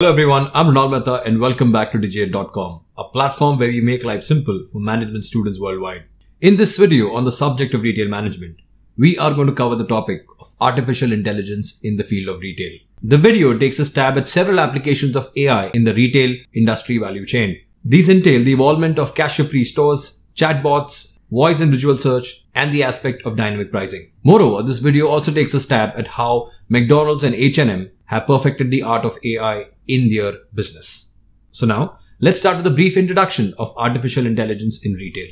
Hello everyone, I'm Ronald Mehta and welcome back to Digit.com, a platform where we make life simple for management students worldwide. In this video on the subject of retail management, we are going to cover the topic of artificial intelligence in the field of retail. The video takes a stab at several applications of AI in the retail industry value chain. These entail the involvement of cashier-free stores, chatbots, voice and visual search, and the aspect of dynamic pricing. Moreover, this video also takes a stab at how McDonald's and H&M have perfected the art of AI in their business. So now, let's start with a brief introduction of artificial intelligence in retail.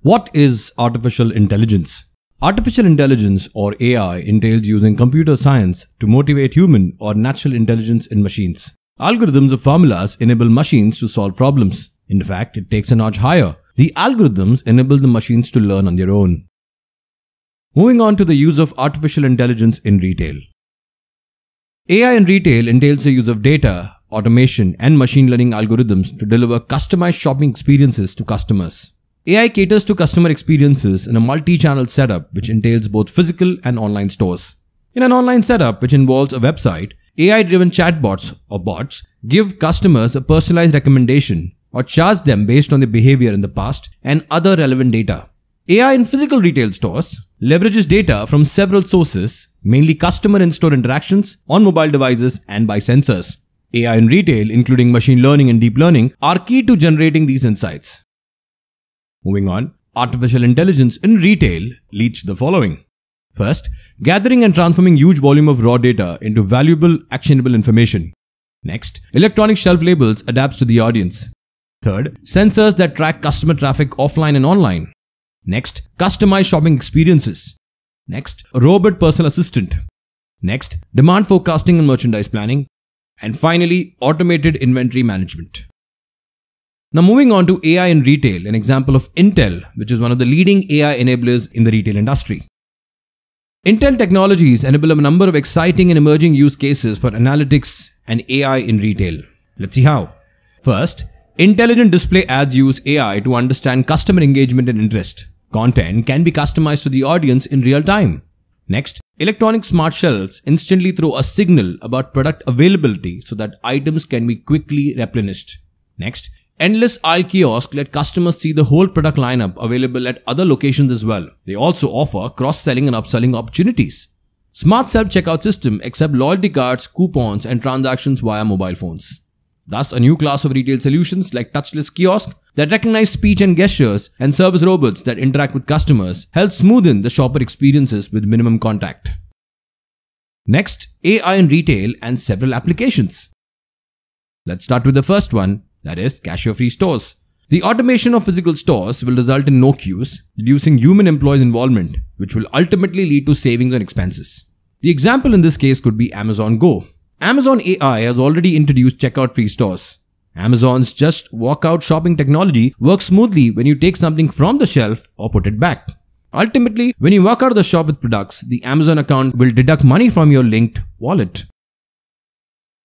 What is artificial intelligence? Artificial intelligence or AI entails using computer science to motivate human or natural intelligence in machines. Algorithms or formulas enable machines to solve problems. In fact, it takes a notch higher. The algorithms enable the machines to learn on their own. Moving on to the use of artificial intelligence in retail. AI in retail entails the use of data, automation, and machine learning algorithms to deliver customized shopping experiences to customers. AI caters to customer experiences in a multi-channel setup which entails both physical and online stores. In an online setup which involves a website, AI-driven chatbots or bots give customers a personalized recommendation or charge them based on their behavior in the past and other relevant data. AI in physical retail stores leverages data from several sources mainly customer in-store interactions on mobile devices and by sensors. AI in retail, including machine learning and deep learning, are key to generating these insights. Moving on, artificial intelligence in retail leads to the following. First, gathering and transforming huge volume of raw data into valuable, actionable information. Next, electronic shelf labels adapts to the audience. Third, sensors that track customer traffic offline and online. Next, customized shopping experiences. Next, robot personal assistant. Next, demand forecasting and merchandise planning. And finally, automated inventory management. Now moving on to AI in retail, an example of Intel, which is one of the leading AI enablers in the retail industry. Intel technologies enable a number of exciting and emerging use cases for analytics and AI in retail. Let's see how. First, intelligent display ads use AI to understand customer engagement and interest. Content can be customized to the audience in real time. Next, electronic smart shelves instantly throw a signal about product availability so that items can be quickly replenished. Next, endless aisle kiosk let customers see the whole product lineup available at other locations as well. They also offer cross-selling and upselling opportunities. Smart self-checkout system accept loyalty cards, coupons and transactions via mobile phones. Thus, a new class of retail solutions like touchless kiosk that recognize speech and gestures and service robots that interact with customers help smoothen the shopper experiences with minimum contact. Next, AI in retail and several applications. Let's start with the first one, that is cashier-free stores. The automation of physical stores will result in no queues, reducing human employees' involvement, which will ultimately lead to savings on expenses. The example in this case could be Amazon Go, Amazon AI has already introduced checkout free stores. Amazon's just walkout shopping technology works smoothly when you take something from the shelf or put it back. Ultimately, when you walk out of the shop with products, the Amazon account will deduct money from your linked wallet.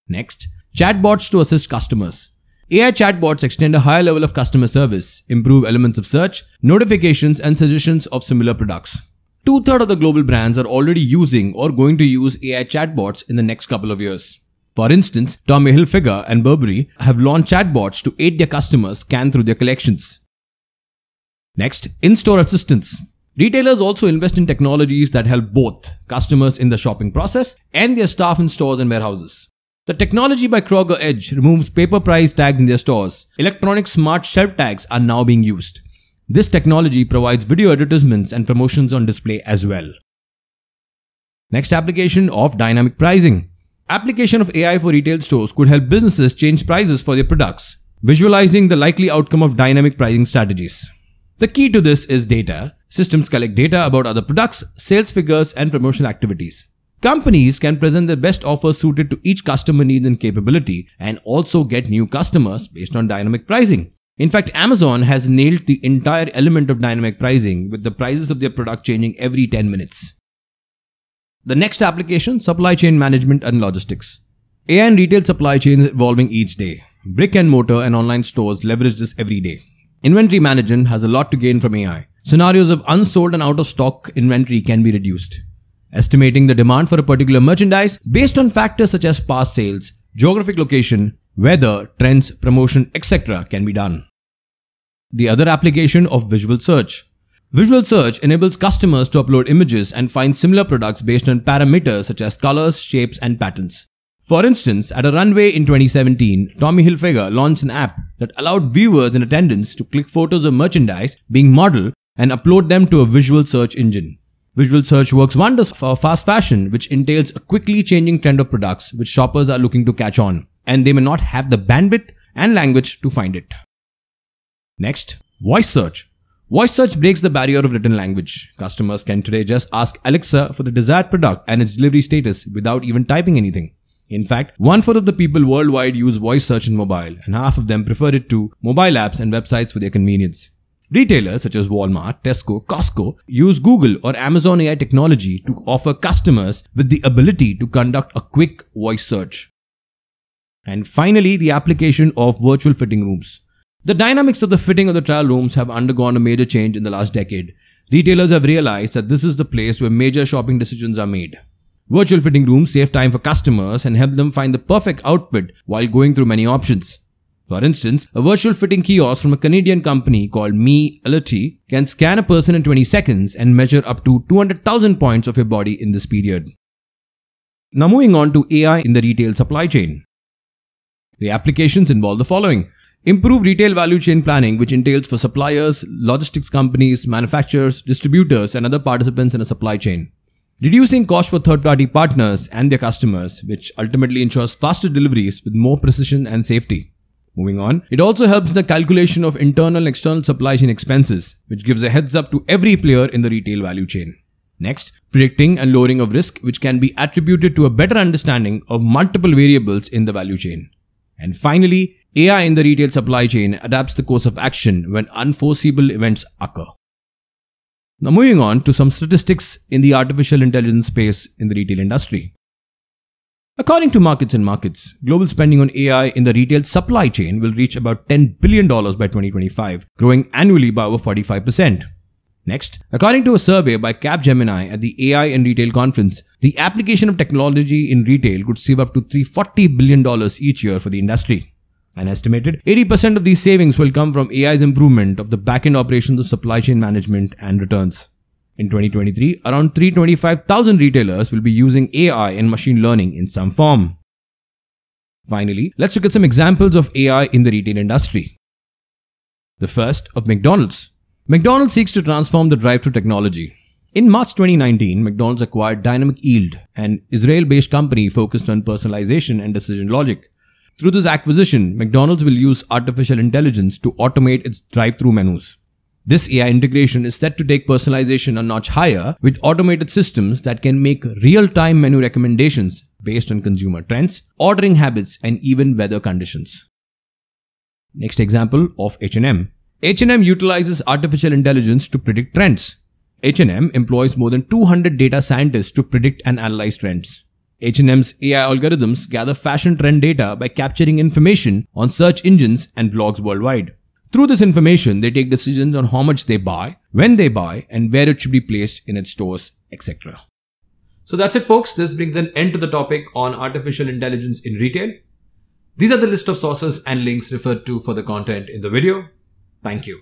Next, chatbots to assist customers. AI chatbots extend a higher level of customer service, improve elements of search, notifications, and suggestions of similar products. Two thirds of the global brands are already using or going to use AI chatbots in the next couple of years. For instance, Tommy Hilfiger and Burberry have launched chatbots to aid their customers scan through their collections. Next, in-store assistance. Retailers also invest in technologies that help both customers in the shopping process and their staff in stores and warehouses. The technology by Kroger Edge removes paper price tags in their stores. Electronic smart shelf tags are now being used. This technology provides video advertisements and promotions on display as well. Next application of dynamic pricing. Application of AI for retail stores could help businesses change prices for their products, visualizing the likely outcome of dynamic pricing strategies. The key to this is data. Systems collect data about other products, sales figures, and promotional activities. Companies can present their best offers suited to each customer needs and capability and also get new customers based on dynamic pricing. In fact, Amazon has nailed the entire element of dynamic pricing with the prices of their product changing every 10 minutes. The next application, supply chain management and logistics. AI and retail supply chains evolving each day. Brick and mortar and online stores leverage this every day. Inventory management has a lot to gain from AI. Scenarios of unsold and out of stock inventory can be reduced. Estimating the demand for a particular merchandise based on factors such as past sales, geographic location, weather, trends, promotion, etc. can be done. The other application of visual search. Visual search enables customers to upload images and find similar products based on parameters such as colors, shapes, and patterns. For instance, at a runway in 2017, Tommy Hilfiger launched an app that allowed viewers in attendance to click photos of merchandise being modeled and upload them to a visual search engine. Visual search works wonders for fast fashion, which entails a quickly changing trend of products which shoppers are looking to catch on, and they may not have the bandwidth and language to find it. Next, voice search. Voice search breaks the barrier of written language. Customers can today just ask Alexa for the desired product and its delivery status without even typing anything. In fact, one fourth of the people worldwide use voice search in mobile, and half of them prefer it to mobile apps and websites for their convenience. Retailers such as Walmart, Tesco, Costco use Google or Amazon AI technology to offer customers with the ability to conduct a quick voice search. And finally, the application of virtual fitting rooms. The dynamics of the fitting of the trial rooms have undergone a major change in the last decade. Retailers have realized that this is the place where major shopping decisions are made. Virtual fitting rooms save time for customers and help them find the perfect outfit while going through many options. For instance, a virtual fitting kiosk from a Canadian company called Me Ality can scan a person in 20 seconds and measure up to 200,000 points of your body in this period. Now moving on to AI in the retail supply chain. The applications involve the following. Improve retail value chain planning, which entails for suppliers, logistics companies, manufacturers, distributors, and other participants in a supply chain. Reducing cost for third-party partners and their customers, which ultimately ensures faster deliveries with more precision and safety. Moving on, it also helps in the calculation of internal and external supply chain expenses, which gives a heads up to every player in the retail value chain. Next, predicting and lowering of risk, which can be attributed to a better understanding of multiple variables in the value chain. And finally, AI in the retail supply chain adapts the course of action when unforeseeable events occur. Now moving on to some statistics in the artificial intelligence space in the retail industry. According to Markets and Markets, global spending on AI in the retail supply chain will reach about $10 billion by 2025, growing annually by over 45%. Next, according to a survey by Capgemini at the AI in Retail conference, the application of technology in retail could save up to $340 billion each year for the industry. An estimated 80% of these savings will come from AI's improvement of the backend operations of supply chain management and returns. In 2023, around 325,000 retailers will be using AI and machine learning in some form. Finally, let's look at some examples of AI in the retail industry. The first of McDonald's. McDonald's seeks to transform the drive-thru technology. In March 2019, McDonald's acquired Dynamic Yield, an Israel-based company focused on personalization and decision logic. Through this acquisition, McDonald's will use artificial intelligence to automate its drive-through menus. This AI integration is set to take personalization a notch higher with automated systems that can make real-time menu recommendations based on consumer trends, ordering habits, and even weather conditions. Next example of H&M. H&M utilizes artificial intelligence to predict trends. H&M employs more than 200 data scientists to predict and analyze trends. H&M's AI algorithms gather fashion trend data by capturing information on search engines and blogs worldwide. Through this information, they take decisions on how much they buy, when they buy, and where it should be placed in its stores, etc. So that's it folks. This brings an end to the topic on artificial intelligence in retail. These are the list of sources and links referred to for the content in the video. Thank you.